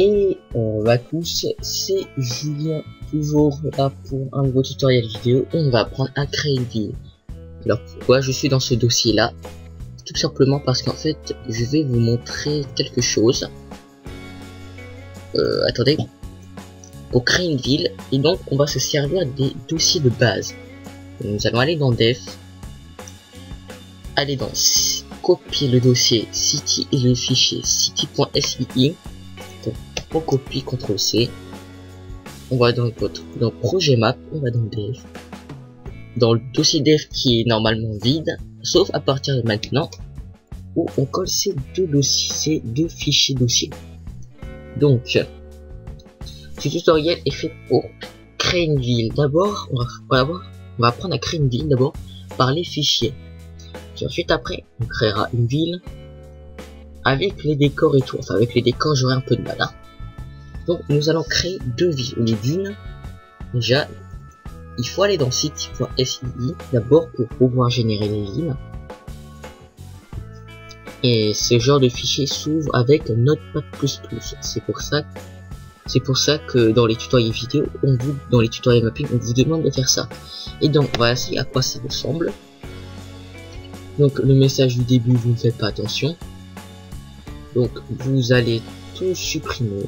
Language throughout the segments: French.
Et on va tous, c'est Julien, toujours là pour un nouveau tutoriel vidéo. On va apprendre à créer une ville. Alors pourquoi je suis dans ce dossier là Tout simplement parce qu'en fait, je vais vous montrer quelque chose. Euh, attendez. Pour créer une ville, et donc on va se servir des dossiers de base. Nous allons aller dans Def, aller dans copier le dossier city et le fichier city.sii on copie, CTRL C. On va dans votre dans projet map, on va dans dev. Dans le dossier dev qui est normalement vide, sauf à partir de maintenant, où on colle ces deux dossiers, ces deux fichiers dossiers. Donc, ce tutoriel est fait pour créer une ville. D'abord, on va, on va apprendre à créer une ville d'abord par les fichiers. ensuite après, on créera une ville avec les décors et tout. Enfin, avec les décors, j'aurai un peu de mal. Hein. Donc nous allons créer deux villes. Les dunes, déjà, il faut aller dans site.sii d'abord pour pouvoir générer les villes. Et ce genre de fichier s'ouvre avec Notepad++. C'est pour ça que dans les tutoriels vidéo, dans les tutoriels mapping, on vous demande de faire ça. Et donc, voici à quoi ça ressemble. Donc, le message du début, vous ne faites pas attention. Donc, vous allez tout supprimer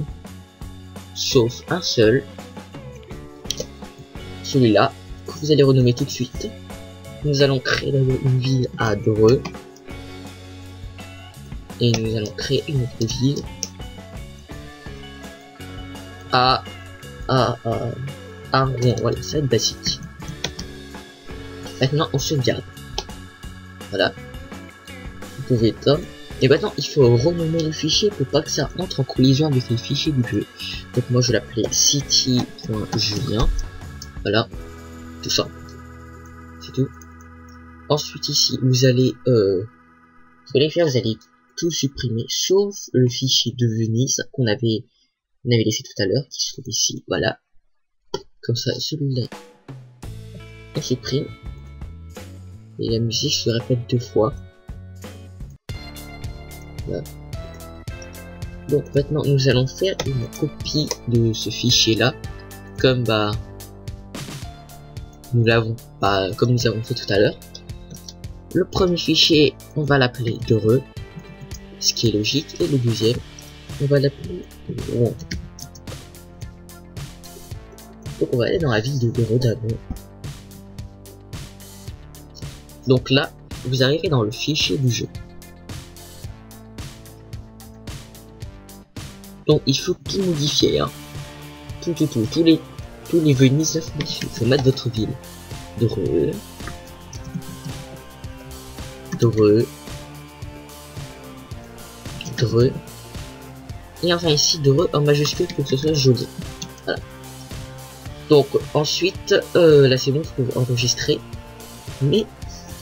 sauf un seul, celui-là, que vous allez renommer tout de suite. Nous allons créer une ville à Dreux. Et nous allons créer une autre ville à, à, à, à. Voilà, ça va être basique. Maintenant, on sauvegarde. Voilà. Vous pouvez éteindre. Et maintenant, il faut renommer le fichier pour pas que ça entre en collision avec les fichiers du jeu. Donc moi, je l'appelais city.julien. Voilà, tout ça. C'est tout. Ensuite ici, vous allez, euh, vous allez faire, vous allez tout supprimer, sauf le fichier de Venise qu'on avait, on avait laissé tout à l'heure, qui se trouve ici. Voilà. Comme ça, celui-là, on supprime. Et la musique se répète deux fois. Donc maintenant nous allons faire une copie de ce fichier là comme bah nous l'avons pas comme nous avons fait tout à l'heure. Le premier fichier on va l'appeler d'heureux ce qui est logique et le deuxième on va l'appeler. Donc on va aller dans la ville de d'abord. Donc là vous arrivez dans le fichier du jeu. Il faut tout modifier. Hein. Tout, tout, tout. Tous les, tous les Venise il faut votre ville. Dreux. Dreux. Dreux. Et enfin ici, Dreux en majuscule pour que ce soit joli. Donc ensuite, euh, là c'est enregistrer. Mais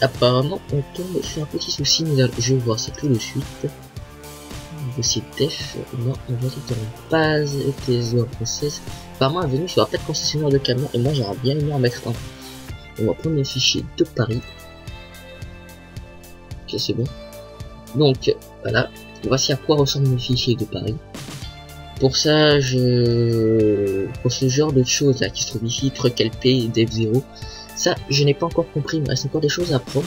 apparemment, on tombe sur un petit souci. Je vais voir ça tout de suite dossier def, non, on va dire pas été en française. Apparemment, venu sur la peut concessionnaire de camion et moi j'aurais bien aimé en mettre un. On va prendre les fichiers de Paris. Ok, c'est bon. Donc, voilà. Voici à quoi ressemble le fichier de Paris. Pour ça, je... Pour ce genre de choses là qui se trouve ici, truc LP et Dev0, ça, je n'ai pas encore compris, il me reste encore des choses à apprendre.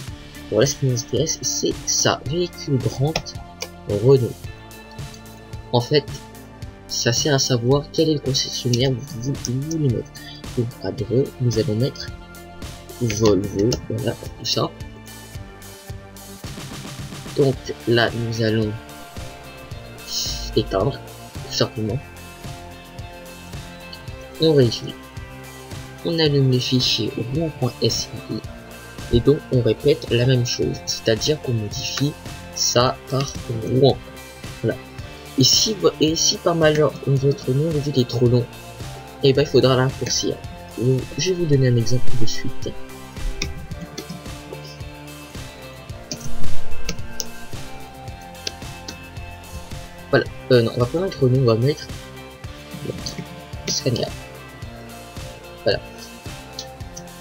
Voilà ce qui m'intéresse, c'est ça. Véhicule Grant Renault. En fait, ça sert à savoir quel est le concessionnaire vous, voulez mettre. Donc à Dreux, nous allons mettre Volvo, voilà, tout ça. Donc là, nous allons éteindre, tout simplement. On réduit. On allume les fichiers rouen.si et donc on répète la même chose, c'est-à-dire qu'on modifie ça par Rouen. Voilà. Et si, par malheur votre nom de est trop long, eh ben il faudra raccourcir. je vais vous donner un exemple de suite. Voilà, euh, non, on va pas mettre nom, on va mettre Scania. Voilà.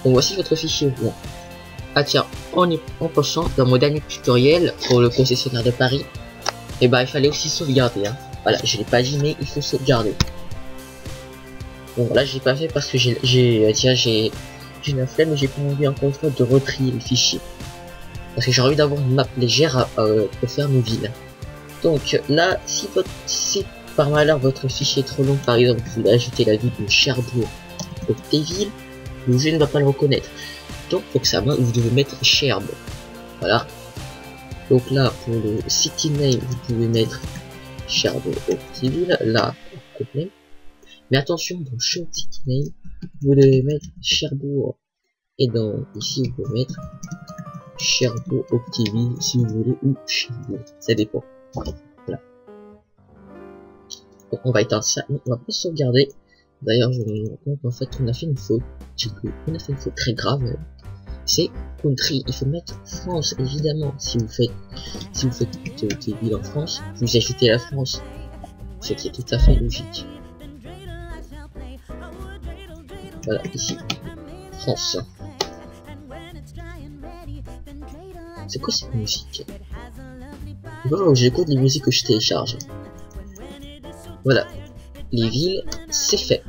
Donc voici votre fichier. Ah tiens, en, en passant dans mon dernier tutoriel pour le concessionnaire de Paris, et bah il fallait aussi sauvegarder. Hein. Voilà, je l'ai pas dit, mais il faut sauvegarder. Bon, là, je l'ai pas fait parce que j'ai, j'ai, tiens, j'ai, j'ai la flemme, mais j'ai pas envie encore une de retrier les fichiers. Parce que j'ai envie d'avoir une map légère pour faire nos villes. Donc là, si votre, si par malheur votre fichier est trop long, par exemple, vous voulez ajouter la ville de Cherbourg au villes, le jeu ne va pas le reconnaître. Donc pour que ça va, vous devez mettre Cherbourg. Voilà. Donc là, pour le city name, vous pouvez mettre Cherbourg au ville. Là, problème. Mais attention, dans Show City Name, vous devez mettre Cherbourg. Et dans ici, vous pouvez mettre Cherbourg Optiville si vous voulez ou Cherbourg. Ça dépend. Voilà. Donc on va éteindre ça. on va pas sauvegarder. D'ailleurs, je me rends compte qu'en fait, on a fait une faute. On a fait une faute très grave. C'est country. Il faut mettre France, évidemment. Si vous faites, si vous faites des villes en France, vous ajoutez la France. Ce qui est tout à fait logique. Voilà, ici. France. C'est quoi cette musique? Bon, j'écoute les musiques que je télécharge. Voilà. Les villes, c'est fait.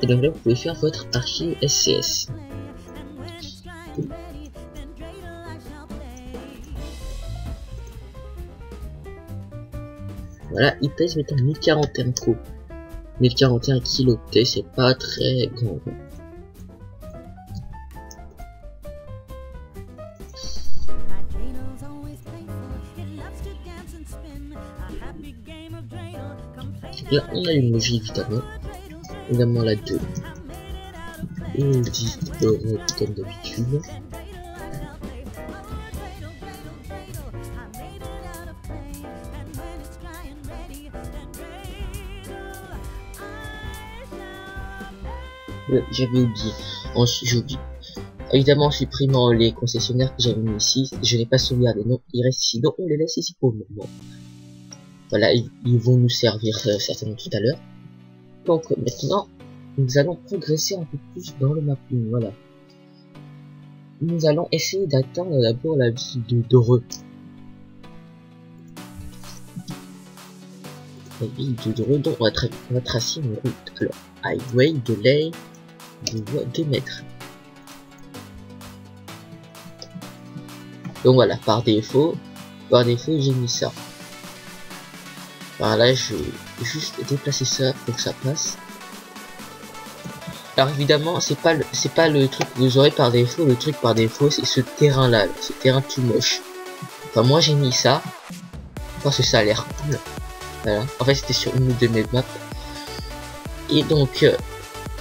Et donc là, vous pouvez faire votre archive SCS. Voilà, il pèse maintenant 1041 trop. 1041 kilooctets, c'est pas très grand. Là, on a une logique évidemment. Évidemment la 2. On dit comme d'habitude. J'avais oublié. J'ai oublié. Évidemment, en supprimant les concessionnaires que j'avais mis ici, je n'ai pas sauvegardé. Non, ils restent ici. Donc, on les laisse ici pour le moment. Voilà, ils, vont nous servir euh, certainement tout à l'heure. Donc, maintenant, nous allons progresser un peu plus dans le mapping. Voilà. Nous allons essayer d'atteindre d'abord la ville de Dreux. La ville de Dreux, donc on va, on va tracer une route. Alors, highway de lay de 2 mètres. Donc voilà, par défaut, par défaut j'ai mis ça. Voilà, je vais juste déplacer ça pour que ça passe. Alors évidemment, c'est pas le c'est pas le truc que vous aurez par défaut, le truc par défaut c'est ce terrain là, ce terrain tout moche. Enfin moi j'ai mis ça parce que ça a l'air cool. Voilà. En fait c'était sur une de mes maps. Et donc euh,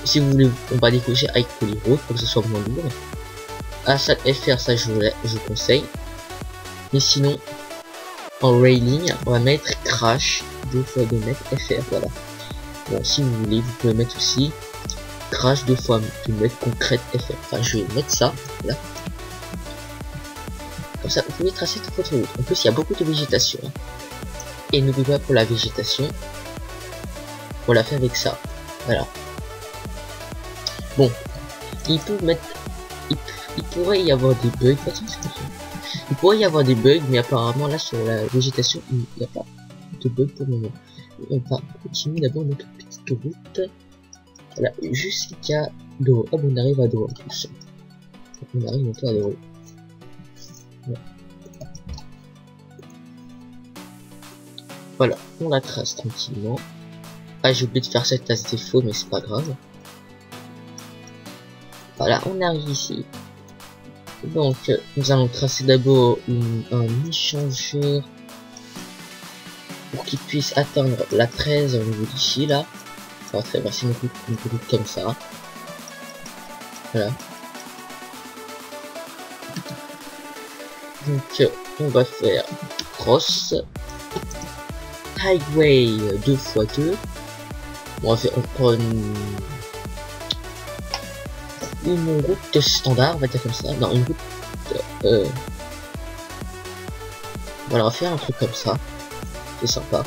si vous voulez, on va décocher avec Polyroad pour que ce soit moins lourd. Ça FR, ça je vous, conseille. Mais sinon, en railing, on va mettre crash 2 fois 2 mètres FR, voilà. Bon, si vous voulez, vous pouvez mettre aussi crash 2 fois 2 mètres concrète FR. Enfin, je vais mettre ça, là. Comme ça, vous pouvez tracer toute votre route. En plus, il y a beaucoup de végétation. Hein. Et n'oubliez pas pour la végétation, on l'a fait avec ça. Voilà. Bon, il peut mettre, il, pourrait y avoir des bugs. Il pourrait y avoir des bugs, mais apparemment là sur la végétation, il n'y a pas de bugs pour le moment. On va continuer d'abord notre petite route. Voilà, jusqu'à Doro. Ah on arrive à Doro en plus. On arrive bientôt à Doro. Voilà, on la trace tranquillement. Ah, j'ai oublié de faire cette tasse défaut, mais c'est pas grave. Voilà, on arrive ici. Donc, nous allons tracer d'abord un échangeur pour qu'il puisse atteindre la 13 au niveau d'ici, là. On va traverser une route, comme ça. Voilà. Donc, on va faire cross highway 2 x 2 on va faire on une une route standard, on va dire comme ça. Non, une route... Euh... Voilà, on va faire un truc comme ça. C'est sympa.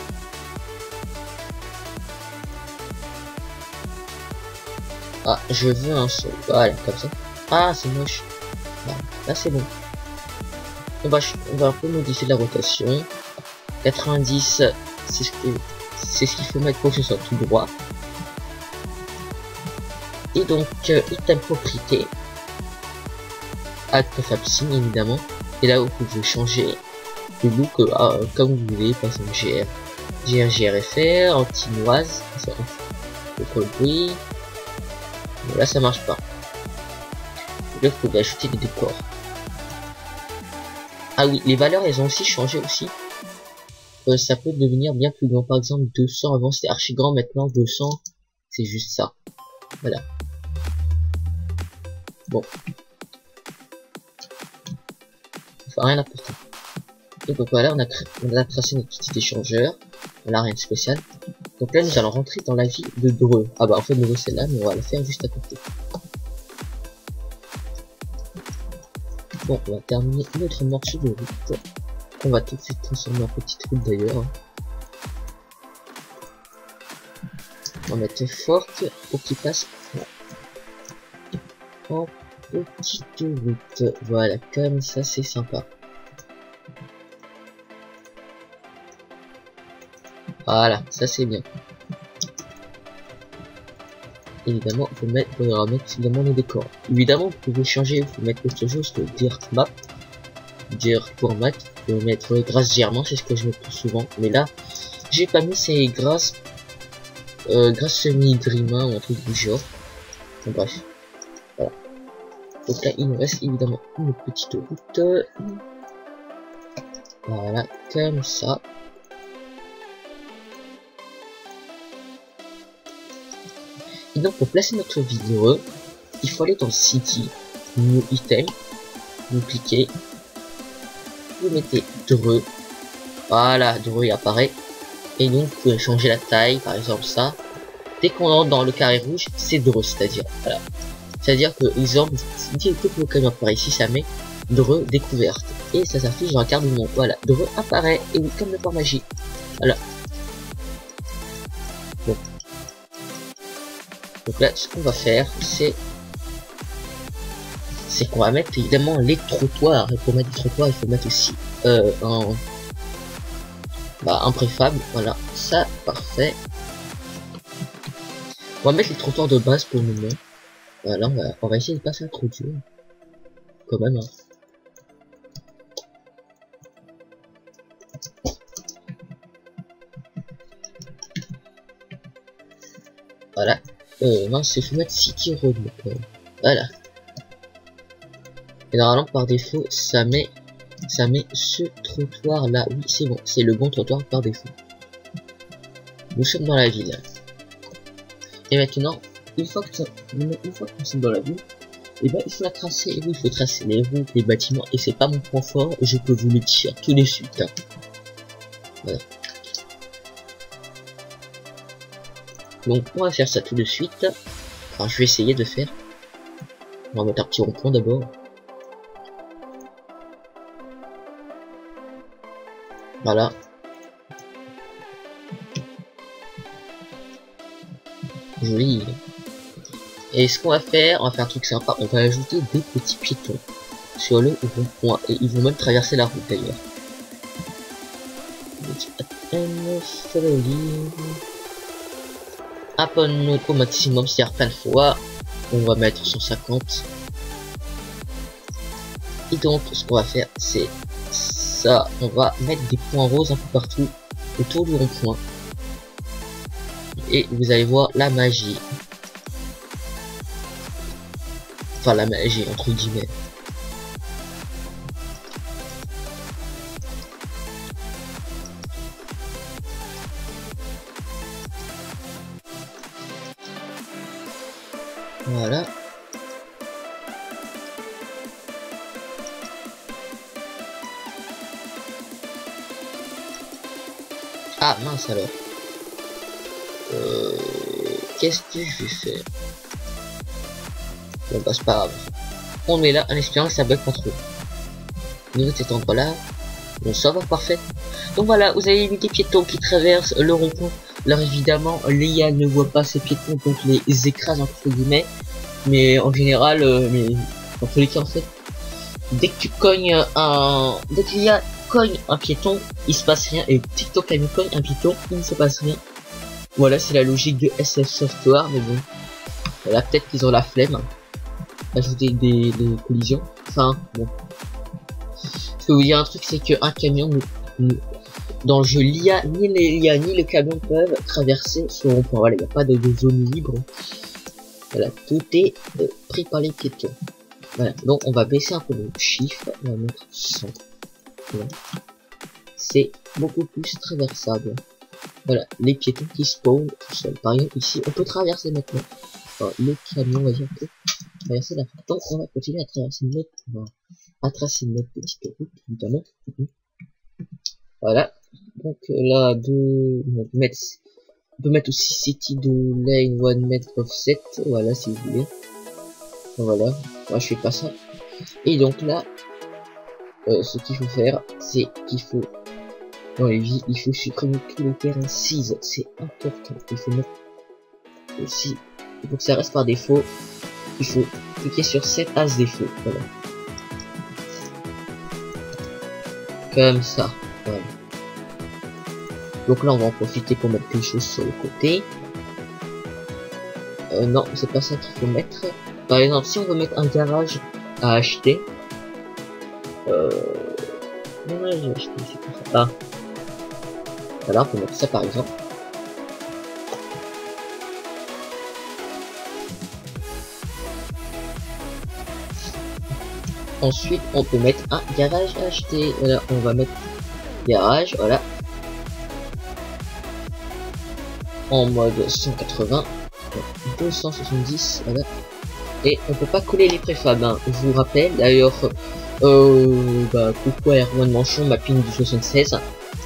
Ah, je veux un saut. Voilà, comme ça. Ah, c'est moche. là, c'est bon. On va, on va un peu modifier la rotation. 90, c'est ce c'est ce qu'il faut mettre pour que ce soit tout droit. Et donc, euh, item propriété. Add prefab sim évidemment. Et là, vous pouvez changer le look euh, comme vous voulez, par exemple GR, GR, GRFR, antinoise, le bruit. Là, ça marche pas. Là, vous pouvez ajouter des décors. Ah oui, les valeurs, elles ont aussi changé aussi. Euh, ça peut devenir bien plus grand. Par exemple, 200, avant c'était archi grand, maintenant 200, c'est juste ça. Voilà. Bon. Enfin, rien porter. Et donc voilà, on a, on a tracé notre petit échangeur. Voilà, rien de spécial. Donc là, nous allons rentrer dans la vie de Dreux. Ah bah en fait, Dreux c'est là, mais on va le faire juste à côté. Bon, on va terminer notre morceau de route. On va tout de suite transformer en petite route d'ailleurs. On va mettre forte pour qu'il passe en petite route. Voilà, comme ça c'est sympa. Voilà, ça c'est bien. Évidemment, vous mettre, vous remettre évidemment les décors. Évidemment, vous pouvez changer, vous pouvez mettre autre chose que dirt map, dirt format, vous pouvez mettre grâce germain, c'est ce que je mets plus souvent. Mais là, j'ai pas mis ces grâce, euh, grâce semi dreamer ou un truc du genre. Bref. Donc là, il nous reste évidemment une petite route. Voilà, comme ça. Et donc pour placer notre vidéo, il faut aller dans City, New Item, vous cliquez, vous mettez Dreux, voilà, Dreux apparaît, et donc vous pouvez changer la taille, par exemple ça. Dès qu'on entre dans le carré rouge, c'est Dreux, c'est-à-dire, voilà. C'est-à-dire que, exemple, si le camion apparaît ici, ça met Dreux découverte. Et ça s'affiche dans la carte du monde. Voilà, Dreux apparaît, et comme le port magie. Voilà, Donc là, ce qu'on va faire, c'est c'est qu'on va mettre évidemment les trottoirs. Et pour mettre les trottoirs, il faut mettre aussi euh, un, bah, un préfab. Voilà, ça, parfait. On va mettre les trottoirs de base pour le moment. Voilà, on va, on va essayer de passer à trop dur. Quand même, hein. Voilà, euh, non, c'est faut mettre City Road Voilà. Et normalement, par défaut, ça met, ça met ce trottoir là. Oui, c'est bon, c'est le bon trottoir par défaut. Nous sommes dans la ville. Et maintenant, une fois que une fois qu'on est dans la ville, eh ben il faut la tracer. Et oui, il faut tracer les routes, les bâtiments. Et c'est pas mon point fort. Je peux vous le dire tout de suite. Voilà. Donc on va faire ça tout de suite. Enfin je vais essayer de faire. On va mettre un petit rond-point d'abord. Voilà. Joli. Et ce qu'on va faire, on va faire un truc sympa, on va ajouter des petits piétons sur le rond-point. Et ils vont même traverser la route d'ailleurs. Abonne-nous au maximum certaines fois. On va mettre 150. Et donc, ce qu'on va faire, c'est ça. On va mettre des points roses un peu partout autour du rond-point. Et vous allez voir la magie. La magie, entre guillemets. Voilà. Ah mince alors. Euh, Qu'est-ce que je vais faire? Bon bah c'est pas. On met là en espérant que ça bug pas trop. Niveau cet endroit là. Bon ça va parfait. Donc voilà, vous avez vu des piétons qui traversent le rond-point alors évidemment, Léa ne voit pas ses piétons, donc les écrase entre guillemets. Mais en général, euh, mais dans tous les cas en fait, dès que tu cognes un, dès qu'il y a cogne un piéton, il se passe rien. Et TikTok mis cogne un piéton, il ne se passe rien. Voilà, c'est la logique de SF Software, mais bon. Voilà, peut-être qu'ils ont la flemme. Ajouter des, collisions. Enfin, bon. Je peux vous dire un truc, c'est qu'un camion, dans le jeu, l'IA, ni l'IA, ni le camion peuvent traverser ce rond-point. Voilà, il n'y a pas de, zone libre. Voilà, tout est euh, pris par les piétons. Voilà, donc on va baisser un peu le chiffre. On va mettre 100. C'est beaucoup plus traversable. Voilà, les piétons qui spawnent tout seul. Par exemple, ici, on peut traverser maintenant. le camion, on va dire, traverser la on va continuer à traverser notre, va à tracer notre petite route, évidemment. Voilà. Donc, là, de, on mettre, on peut mettre aussi city de lane 1 mètre offset. Voilà, si vous voulez. Voilà. Moi, je fais pas ça. Et donc là, euh, ce qu'il faut faire, c'est qu'il faut dans les vies, il faut supprimer tous les terrains 6, c'est important. Il faut mettre aussi, pour que ça reste par défaut, il faut cliquer sur 7 as défaut. Voilà. Comme ça. Donc là, on va en profiter pour mettre quelque chose sur le côté. Euh, non, c'est pas ça qu'il faut mettre. Par exemple, si on veut mettre un garage à acheter, euh... Non, pas. Ah. Voilà, on peut mettre ça par exemple. Ensuite, on peut mettre un garage acheté. Voilà, on va mettre garage, voilà. En mode 180, 270, voilà. Et on peut pas coller les préfabs, hein. je vous rappelle. D'ailleurs, euh, bah, coucou à Erwan Manchon, ma ping du 76,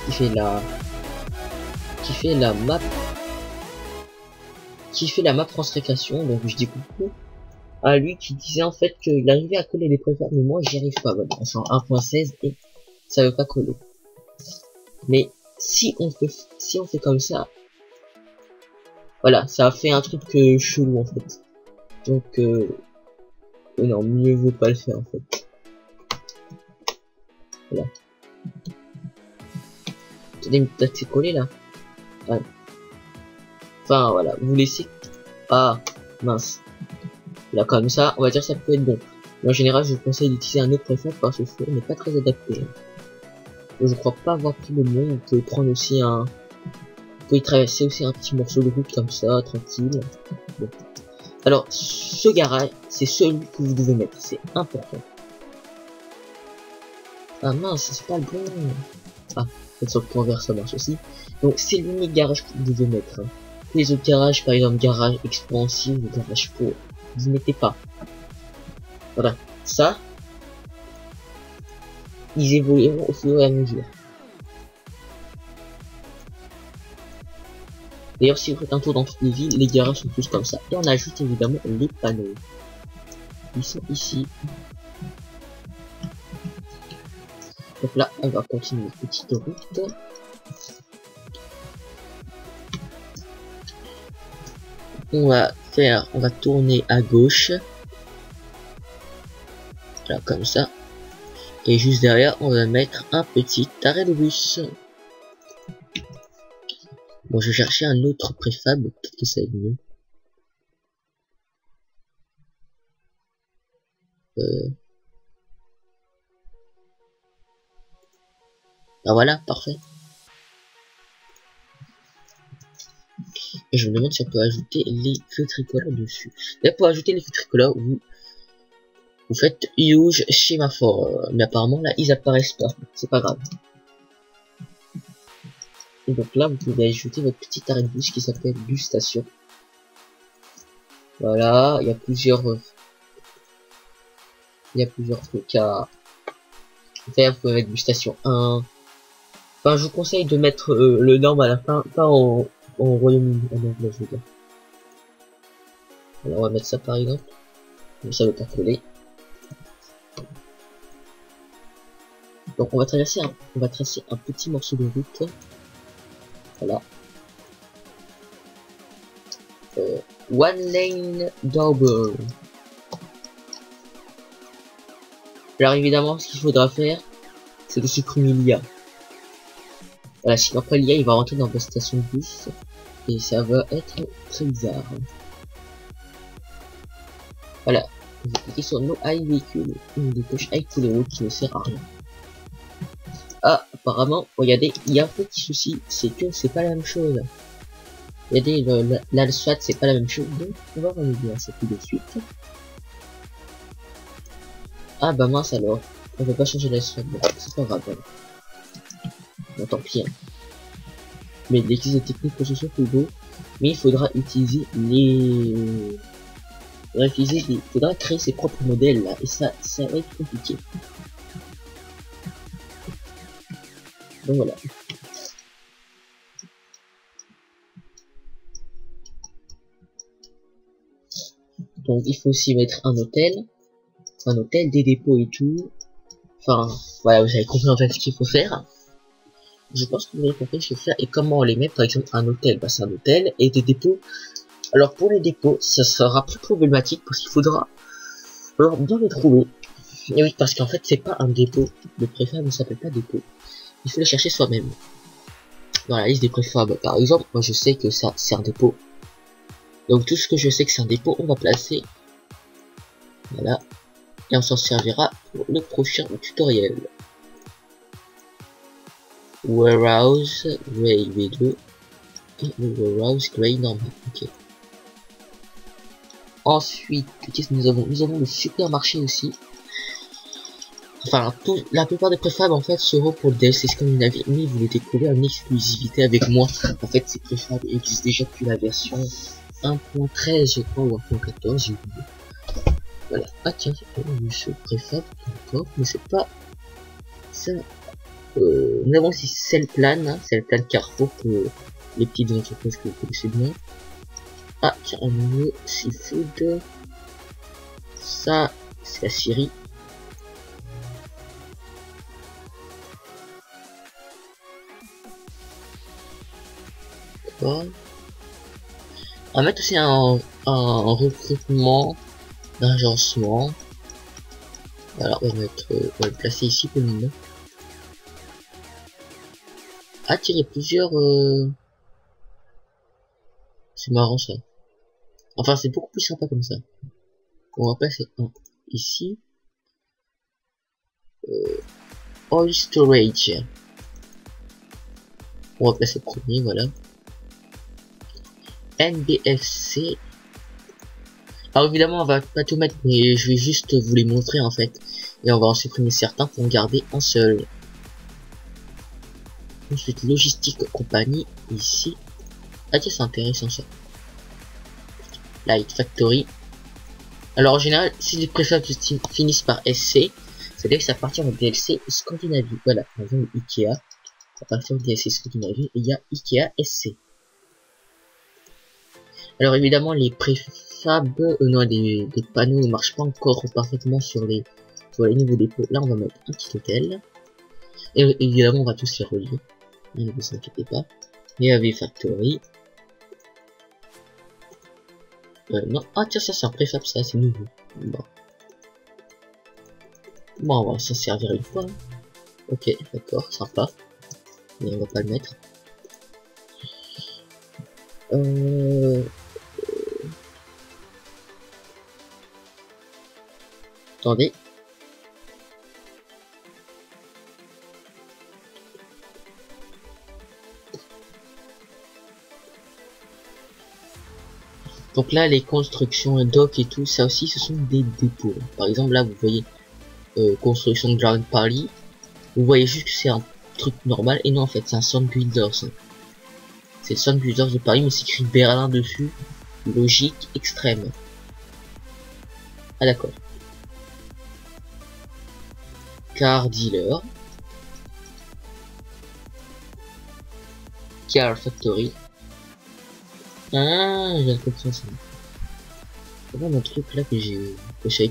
qui fait la qui fait la map qui fait la map France Récréation, donc je dis coucou à lui qui disait en fait qu'il arrivait à coller les préfères, mais moi j'y arrive pas, voilà, on 1.16 et ça veut pas coller. Mais si on fait, si on fait comme ça, voilà, ça a fait un truc euh, chelou en fait. Donc, euh, non, mieux vaut pas le faire en fait. Voilà. Peut-être c'est collé là. Enfin voilà, vous laissez. Ah mince. Là comme ça, on va dire ça peut être bon. Mais en général, je vous conseille d'utiliser un autre préfet parce que ce n'est pas très adapté. Je crois pas avoir tout le monde. Vous pouvez prendre aussi un. Vous pouvez traverser aussi un petit morceau de route comme ça, tranquille. Alors, ce garage, c'est celui que vous devez mettre. C'est important. Ah mince, c'est pas bon. Ah, peut-être sur le point vert ça marche aussi. Donc c'est l'unique garage que vous devez mettre. Les autres garages, par exemple garage expansif, garage pour, vous mettez pas. Voilà, ça, ils évolueront au fur et à mesure. D'ailleurs, si vous faites un tour dans toutes les villes, les garages sont tous comme ça. Et on ajoute évidemment les panneaux. Ils sont ici. Donc là, on va continuer petite route. on va on va tourner à gauche. Comme ça. Et juste derrière, on va mettre un petit arrêt de bus. Bon, je chercher un autre préfab, peut-être que ça va mieux. Euh... Ah voilà, parfait. Et je me demande si on peut ajouter les feux tricolores dessus. Là, pour ajouter les feux tricolores, vous, vous faites use semaphore. Mais apparemment, là, ils apparaissent pas. C'est pas grave. Et donc là, vous pouvez ajouter votre petit arrêt de bus qui s'appelle bus station. Voilà, il y a plusieurs... Il y a plusieurs trucs à faire. Vous pouvez mettre bus station 1. Enfin, je vous conseille de mettre euh, le norme à la fin, pas en, au Royaume-Uni. Dire. Alors, on va mettre ça par exemple. Mais ça veut pas coller. Donc on va traverser un, on va tracer un petit morceau de route. Voilà. Euh, one lane double. Alors évidemment, ce qu'il faudra faire, c'est de supprimer l'IA. Voilà, sinon après l'IA, il va rentrer dans votre station de bus. Et ça va être très bizarre. Voilà. Vous cliquez sur No High Véhicule. Une des poches High pour les qui ne sert à rien. Ah, apparemment, regardez, il y a un petit souci, c'est que c'est pas la même chose. Regardez, l'ALSWAT, c'est pas la même chose, donc on va remédier à ça tout de suite. Ah bah mince alors, on peut pas changer l'ALSWAT, c'est pas grave. Bon, tant pis. Hein. Mais des techniques que ce soit plus beau, mais il faudra utiliser les... Il faudra, utiliser il faudra créer ses propres modèles là, et ça, ça va être compliqué. Donc voilà. Donc il faut aussi mettre un hôtel, un hôtel, des dépôts et tout. Enfin, voilà, vous avez compris en fait ce qu'il faut faire. Je pense que vous avez compris ce faut faire et comment les met. Par exemple, un hôtel, bah, c'est un hôtel et des dépôts. Alors pour les dépôts, ça sera plus problématique parce qu'il faudra alors bien les trouver. Et oui, parce qu'en fait, c'est pas un dépôt. Le préfet ne s'appelle pas dépôt il faut les chercher soi-même. Dans la liste des préfables, par exemple, moi je sais que ça c'est un dépôt. Donc tout ce que je sais que c'est un dépôt, on va placer. Voilà. Et on s'en servira pour le prochain tutoriel. Warehouse Gray V2 et le Warehouse normal. Ok. Ensuite, qu'est-ce que nous avons? Nous avons le supermarché aussi. Enfin, la plupart des préfabs en fait seront pour le DLC Scandinavie, mais vous les découvrez en exclusivité avec moi. En fait, ces préfabs existent déjà depuis la version 1.13, je crois, ou 1.14, j'ai oublié. Voilà. Ah tiens, c'est ce préfab encore, mais c'est pas ça. Euh, nous avons aussi Cellplan, hein, Cellplan Carrefour pour les petites entreprises que vous connaissez bien. Ah tiens, un nouveau Seafood. Ça, c'est la Syrie. On va mettre aussi un, un recrutement d'agencement. Alors on va mettre, euh, on va le placer ici pour nous. Attirer plusieurs. Euh... C'est marrant ça. Enfin c'est beaucoup plus sympa comme ça. On va passer un ici. Euh, storage. On va le premier, voilà. NBFC. Alors évidemment on va pas tout mettre mais je vais juste vous les montrer en fait. Et on va en supprimer certains pour garder un seul. Ensuite logistique compagnie ici. Ah tiens c'est intéressant ça. Light Factory. Alors en général si les préfets finissent par SC, c'est-à-dire que ça appartient au DLC Scandinavie. Voilà, par exemple Ikea. Ça appartient au DLC Scandinavie il y a Ikea SC. Alors évidemment les préfabs, euh, non des, panneaux ne marchent pas encore parfaitement sur les sur les niveaux dépôts. Là on va mettre un petit hôtel. Et évidemment on va tous les relier. Ne vous inquiétez pas. Y avait Factory. Euh, non, ah tiens ça c'est un préfab ça c'est nouveau. Bon. Bon on va s'en servir une fois. Ok d'accord sympa. Mais on va pas le mettre. Euh, Attendez. Donc là, les constructions dock et tout, ça aussi, ce sont des dépôts. Par exemple, là, vous voyez euh, construction de Grand Paris. Vous voyez juste que c'est un truc normal. Et non, en fait, c'est un Sun Builders. C'est Sun Builders de Paris, mais c'est écrit Berlin dessus. Logique extrême. Ah d'accord car dealer, car factory. Ah, j'ai compris ça. C'est vraiment un truc là que j'ai je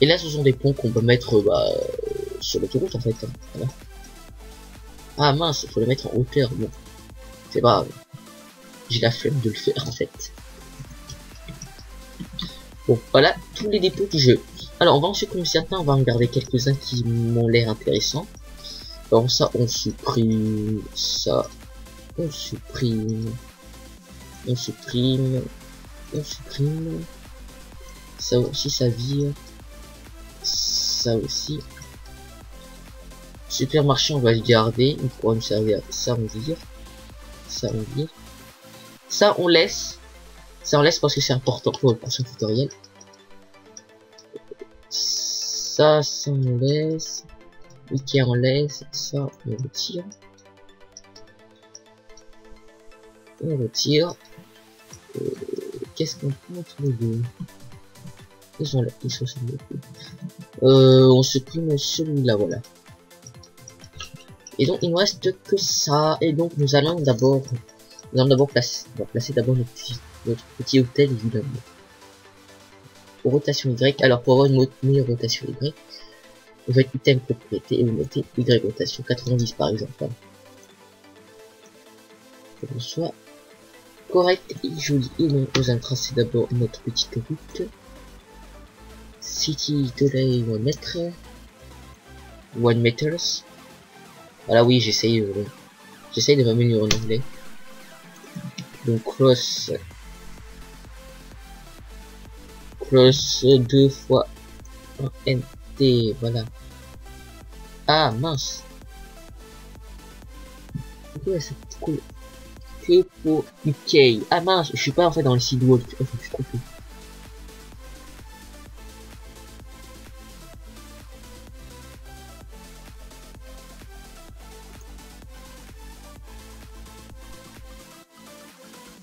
Et là, ce sont des ponts qu'on peut mettre bah, sur l'autoroute en fait. Hein. Ah mince, il faut les mettre en hauteur. Bon, c'est pas J'ai la flemme de le faire en fait. Bon, voilà tous les dépôts du jeu. Alors, on va en supprimer certains, on va en garder quelques-uns qui m'ont l'air intéressants. Alors ça, on supprime ça. On supprime. On supprime. On supprime. Ça aussi, ça vire. Ça aussi. Supermarché, on va le garder. Il pourra nous servir. Ça, on vire. Ça, on vire. Ça, on laisse. Ça, on laisse parce que c'est important pour le prochain tutoriel. Ça, ça, on laisse. Ikea, on laisse. Ça, on retire. On retire. Euh, Qu'est-ce qu'on peut entre les deux Ils sont là, ils sont. Euh, on supprime celui-là, voilà. Et donc, il ne reste que ça. Et donc, nous allons d'abord, nous allons d'abord placer, placer d'abord notre petit, hôtel, évidemment. Rotation Y. Alors, pour avoir une meilleure rotation Y, vous faites item propriété et vous mettez Y rotation 90 par exemple. Que soit correct et joli. Et donc, nous allons tracer d'abord notre petite route. City delay 1 mètre. 1 meters. Voilà, oui, j'essaye euh, j'essaye de m'améliorer en anglais. Donc, cross. Cross 2 fois 1 NT, voilà. Ah, mince. Pourquoi c'est cool UK. Ah mince, je suis pas en fait dans le site wall. Oh,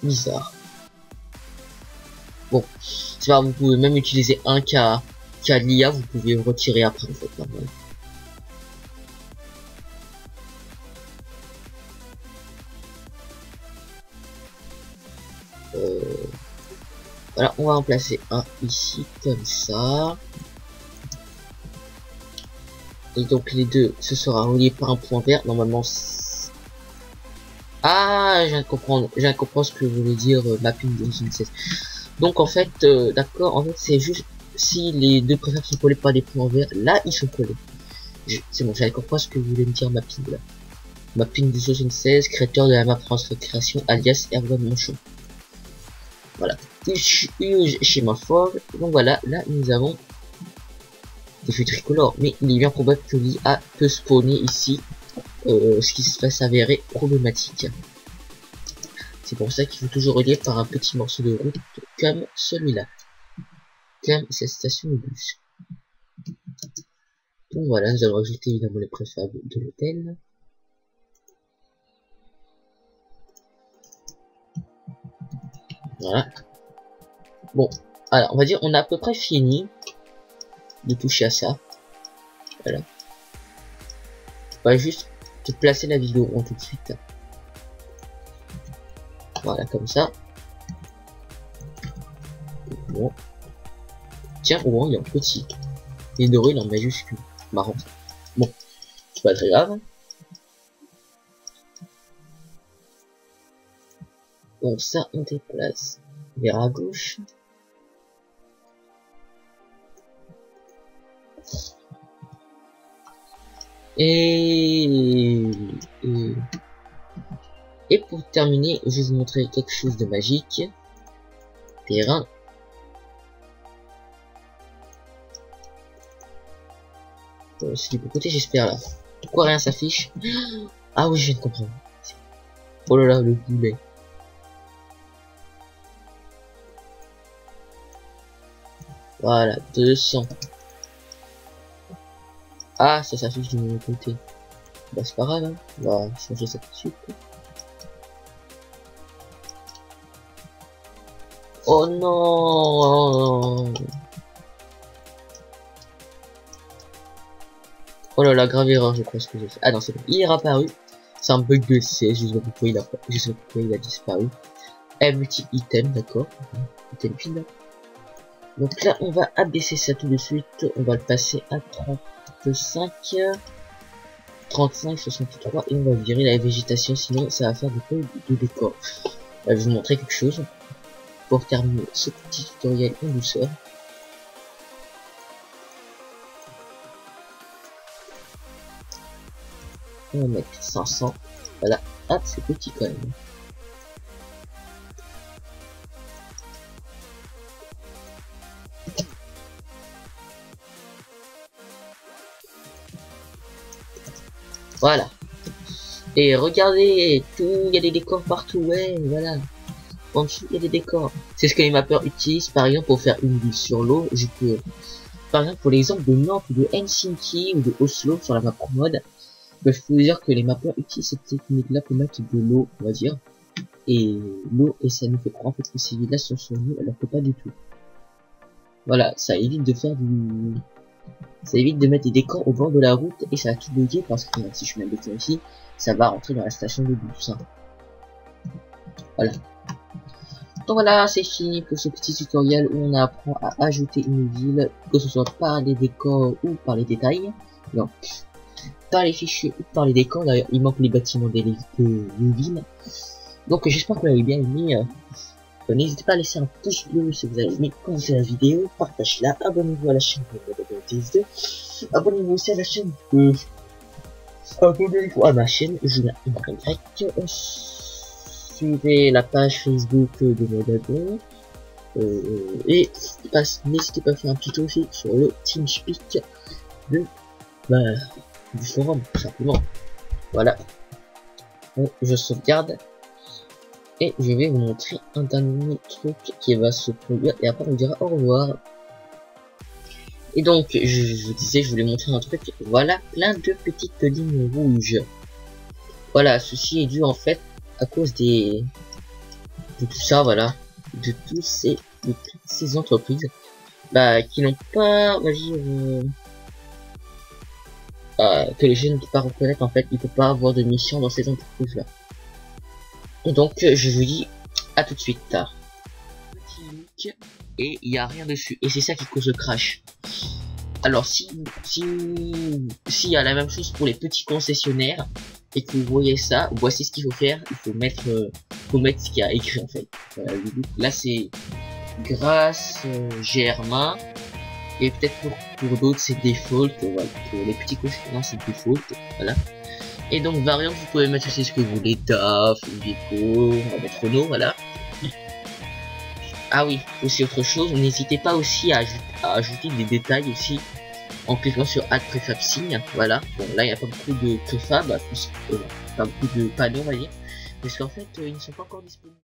bizarre. Bon, c'est pas, vous pouvez même utiliser un cas de l'IA, vous pouvez retirer après en fait. Normal. On va en placer un ici comme ça. Et donc les deux, ce sera relié par un point vert. Normalement, ah, de comprendre, de comprendre ce que voulait dire euh, mapping 2016. Donc en fait, euh, d'accord, en fait c'est juste si les deux préfères sont collés par des points verts, là ils sont collés. C'est bon, j'avais compris ce que voulez me dire mapping là. Mapping 2016, créateur de la map France Récréation alias Erwan Monchon. Voilà. Use schéma fort. Donc voilà, là nous avons des feux tricolores. Mais il est bien probable que l'IA peut spawner ici euh, ce qui va s'avérer problématique. C'est pour ça qu'il faut toujours relier par un petit morceau de route comme celui-là. Comme cette station de bus. Donc voilà, nous allons ajouter évidemment les préfabs de l'hôtel. Voilà. Bon, alors on va dire on a à peu près fini de toucher à ça. Voilà. On va juste te placer la vidéo en tout de suite. Voilà, comme ça. Bon. Tiens, au il est en petit. Et doré, il est en majuscule. Marrant. Bon, c'est pas très grave. Donc ça, on déplace vers à gauche. Et, et, pour terminer, je vais vous montrer quelque chose de magique. Terrain. C'est du côté, j'espère là. Pourquoi rien s'affiche Ah oui, je viens de comprendre. Oh là là, le boulet. Voilà, 200. Ah, ça s'affiche du mauvais côté. Bah, c'est pas grave, hein. On va changer ça tout de suite. Oh non Oh là là, grave erreur, je crois ce que j'ai fait. Ah non, c'est bon. Il est apparu. C'est un bug de C, je sais pas pourquoi il a, je sais pas pourquoi il a disparu. Multi item, d'accord. Item pile. Donc là, on va abaisser ça tout de suite. On va le passer à 30. 5 35 63 et on va virer la végétation sinon ça va faire des feuilles de décor je vais vous montrer quelque chose pour terminer ce petit tutoriel en douceur on va mettre 500. Voilà. Ah, c'est petit quand même. Voilà. Et regardez, tout, il y a des décors partout, ouais, voilà. En dessous, il y a des décors. C'est ce que les mappeurs utilisent, par exemple, pour faire une ville sur l'eau. Je peux, par exemple, pour l'exemple de Nantes ou de Helsinki ou de Oslo sur la map mode, bah, je peux vous dire que les mappeurs utilisent cette technique-là pour mettre de l'eau, on va dire. Et l'eau, et ça nous fait croire en fait que ces villes-là sont sur l'eau, alors que pas du tout. Voilà, ça évite de faire du, ça évite de mettre des décors au bord de la route et ça va tout bugger parce que si je mets un béton ici, ça va rentrer dans la station de bus. Voilà. Donc voilà, c'est fini pour ce petit tutoriel où on apprend à ajouter une ville, que ce soit par les décors ou par les détails. Non, par les fichiers ou par les décors. D'ailleurs, il manque les bâtiments des, villes. Donc j'espère que vous avez bien aimé. Euh, n'hésitez pas à laisser un pouce bleu si vous avez aimé, commenter la vidéo, partagez-la, abonnez-vous à la chaîne abonnez-vous aussi à la chaîne de... Abonnez-vous à ma chaîne, Julien Y. Suivez la page Facebook de Modadon. Euh, et n'hésitez pas à faire un petit tour aussi sur le TeamSpeak de, bah, du forum, tout simplement. Voilà. je sauvegarde et je vais vous montrer un dernier truc qui va se produire et après on dira au revoir. Et donc, je, vous disais, je voulais montrer un truc. Voilà, plein de petites lignes rouges. Voilà, ceci est dû en fait à cause des de tout ça, voilà, de tous ces de toutes ces entreprises bah, qui n'ont pas, on va dire, euh, euh, que les jeunes ne peuvent pas reconnaître en fait, il peut pas avoir de mission dans ces entreprises là. Et donc, je vous dis à tout de suite. Et il n'y a rien dessus. Et c'est ça qui cause le crash. Alors, si si s'il y a la même chose pour les petits concessionnaires et que vous voyez ça, voici ce qu'il faut faire. Il faut mettre, euh, faut mettre ce qu'il y a écrit en fait. là, c'est grâce euh, Germain. Et peut-être pour, pour d'autres, c'est default. Voilà. Pour les petits concessionnaires, c'est default. Voilà. Et donc variante, vous pouvez mettre aussi ce que vous voulez, DAF, Vico, on va mettre voilà. Ah oui, aussi autre chose, n'hésitez pas aussi à, ajouter des détails aussi en cliquant sur Add Prefab Sign, voilà. Bon là il n'y a pas beaucoup de préfab, euh, pas beaucoup de panneaux on va dire, parce qu'en fait euh, ils ne sont pas encore disponibles.